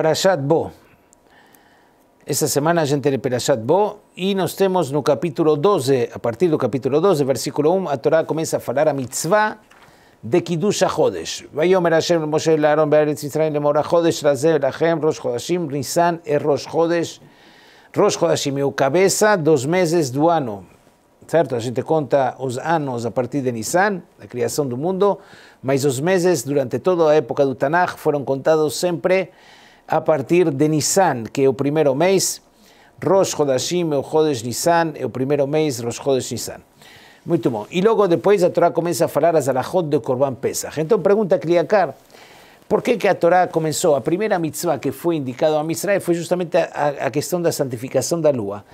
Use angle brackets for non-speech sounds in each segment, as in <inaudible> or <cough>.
Parashat Bo. Esta semana ya enteré Parashat Bo y nos tenemos no capítulo 12, a partir del capítulo 12, versículo 1, a Torá comienza a falar a mitzvah de Kiddush HaChodesh. Vayomer Hashem Moshe Laron Be'aretz Yisrael Lemora Chodesh Razel Lachem Rosh Chodashim Rizan Er Rosh Chodesh Rosh Chodashim Meu cabeza dos meses do ano. Certo? A gente conta os anos a partir de Nissan, a criação do mundo, mas os meses durante toda a época do Tanakh foram contados sempre a partir de Nisan, que é o primeiro mês, Rosh Chodashim é o Chodesh Nisan, é o primeiro mês, Rosh Chodesh Nisan. Muito bom. E logo depois a Torá começa a falar as alahot de Korban Pesach. Então pergunta Kliakar, por que, que a Torá começou? A primeira mitzvah que foi indicada a Israel foi justamente a, a questão da santificação da lua,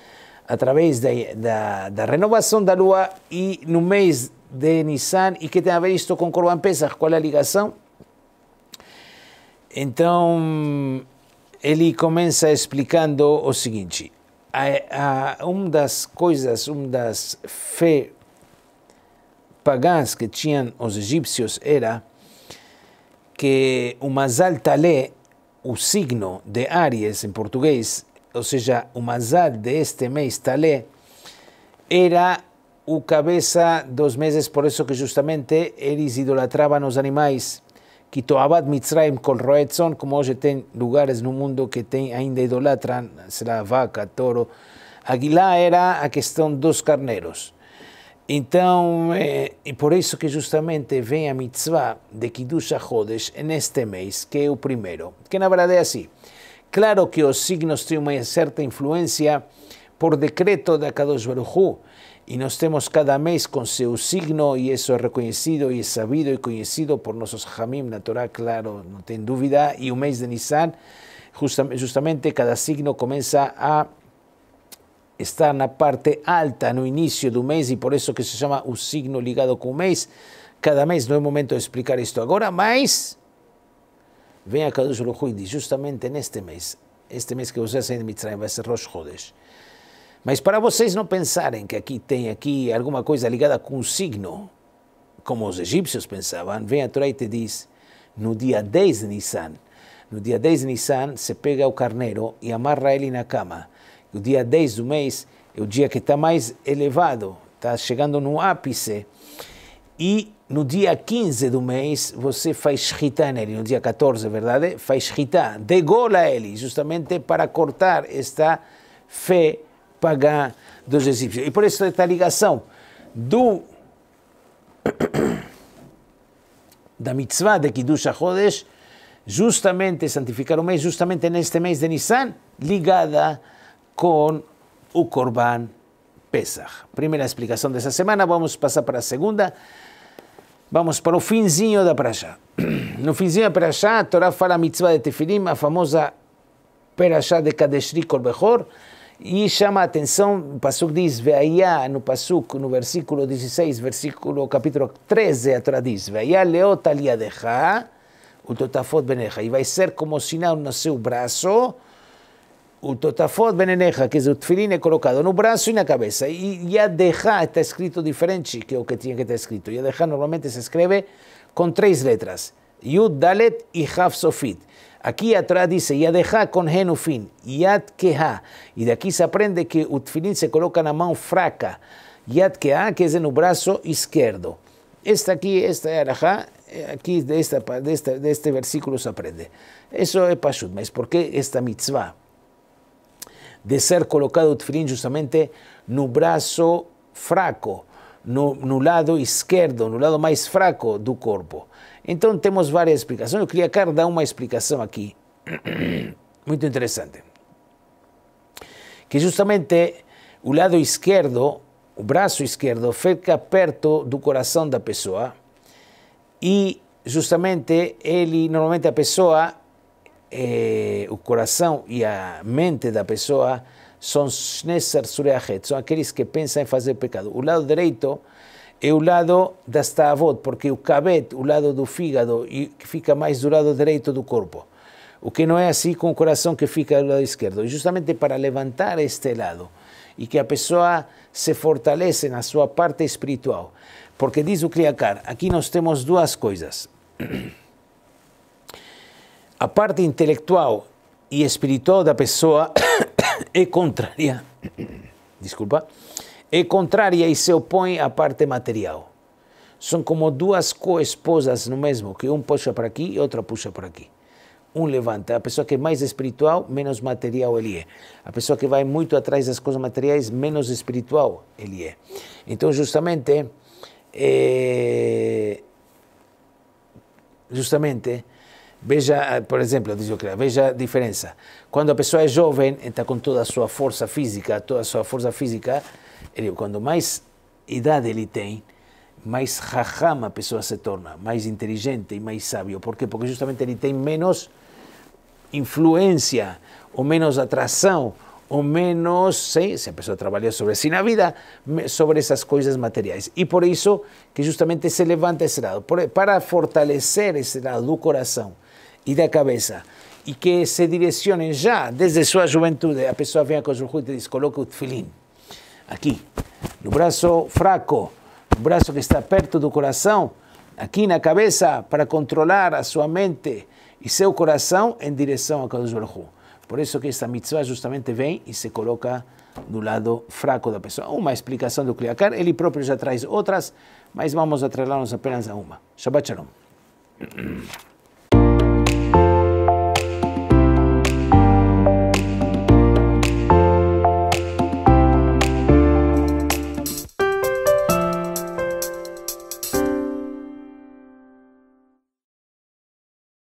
através da, da, da renovação da lua e no mês de Nissan e que tem a ver isto com Korban Pesach, qual é a ligação? Então, ele começa explicando o seguinte: a, a, uma das coisas, uma das fé pagãs que tinham os egípcios era que o Mazal Talé, o signo de Aries em português, ou seja, o Mazal deste mês Talé, era o cabeça dos meses, por isso que justamente eles idolatravam os animais que Toabat Mitzrayim Kol Roetzon, como hoje tem lugares no mundo que tem, ainda idolatram, será vaca, touro. Aguilá era a questão dos carneiros. Então, é, e por isso que justamente vem a mitzvah de Kiddush HaChodesh neste mês, que é o primeiro. Que na verdade é assim. Claro que os signos têm uma certa influência por decreto da Kadosh Baruch Hu, e nós temos cada mês com seu signo, e isso é reconhecido e é sabido e conhecido por nossos Hamim na Torá, claro, não tem dúvida. E o mês de Nissan, justamente cada signo começa a estar na parte alta, no início do mês, e por isso que se chama o signo ligado com o mês. Cada mês não é momento de explicar isto agora, mas vem a Kadosh Baruch e diz, justamente neste mês, este mês que você saem de Mitzrayim vai ser Rosh Chodesh. Mas para vocês não pensarem que aqui tem aqui alguma coisa ligada com o signo, como os egípcios pensavam, vem a Torá e te diz, no dia 10 de Nissan, no dia 10 de Nissan, se pega o carneiro e amarra ele na cama. O dia 10 do mês é o dia que está mais elevado, está chegando no ápice. E no dia 15 do mês, você faz shritá nele, no dia 14, verdade? Faz shritá, degola ele, justamente para cortar esta fé pagã dos egípcios. E por isso esta ligação do <coughs> da mitzvah de Kiddush HaChodesh, justamente santificar o mês, justamente neste mês de Nissan, ligada com o Korban Pesach. Primeira explicação dessa semana, vamos passar para a segunda. Vamos para o finzinho da Parashá. <coughs> No finzinho da Parashá, a Torá fala a mitzvah de Tefilim, a famosa Parashá de Kadeshri Kol Bechor, e chama a atenção, o Pasuk diz, Veia no Pasuk, no versículo 16, versículo capítulo 13, a Torá diz, Veia leot aliadecha, o totafot benecha, e vai ser como sinal no seu braço, o totafot benenecha, que é o tefilim é colocado no braço e na cabeça. E yadecha está escrito diferente que o que tinha que estar escrito. Yadecha normalmente se escreve com três letras, Yud, Dalet e Haf Sofit. Aqui a Torá diz Yadechá com Hen fim, Yad Keha. E daqui se aprende que o tefilim se coloca na mão fraca. Yad Keha, que é no braço esquerdo. Esta aqui, esta é a aqui desta, desta, deste versículo se aprende. Isso é Pashut, mas por que esta mitzvah? De ser colocado o tefilim justamente no braço fraco, no, no lado esquerdo, no lado mais fraco do corpo. Então temos várias explicações. Eu queria dar uma explicação aqui, <clears throat> muito interessante. Que justamente o lado esquerdo, o braço esquerdo, fica perto do coração da pessoa e justamente ele, normalmente a pessoa, eh, o coração e a mente da pessoa são são aqueles que pensam em fazer pecado. O lado direito é o lado das tavot, porque o cabet, o lado do fígado, fica mais do lado direito do corpo. O que não é assim com o coração que fica do lado esquerdo. E justamente para levantar este lado e que a pessoa se fortalece na sua parte espiritual. Porque diz o Kriakar, aqui nós temos duas coisas. <clears throat> A parte intelectual e espiritual da pessoa <clears throat> é contrária, <coughs> desculpa, é contrária e se opõe à parte material. São como duas co-esposas no mesmo, que um puxa para aqui e outra puxa para aqui. Um levanta. A pessoa que é mais espiritual, menos material ele é. A pessoa que vai muito atrás das coisas materiais, menos espiritual ele é. Então, justamente, é, justamente, veja, por exemplo, veja a diferença. Quando a pessoa é jovem, está com toda a sua força física, toda a sua força física, ele, quando mais idade ele tem, mais jajam a pessoa se torna, mais inteligente e mais sábio. Por quê? Porque justamente ele tem menos influência, ou menos atração, ou menos, sim, se a pessoa trabalha sobre si na vida, sobre essas coisas materiais. E por isso que justamente se levanta esse lado, para fortalecer esse lado do coração e da cabeça, e que se direcionem já, desde sua juventude, a pessoa vem com o e diz, coloca o tefilim, aqui, no braço fraco, o braço que está perto do coração, aqui na cabeça, para controlar a sua mente e seu coração em direção a Kadosh Baruch Por isso que esta mitzvah justamente vem e se coloca do lado fraco da pessoa. Uma explicação do Kliakar, ele próprio já traz outras, mas vamos atrelar-nos apenas a uma. Shabbat Shalom.